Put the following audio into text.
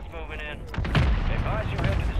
gas moving in. Advise you head to the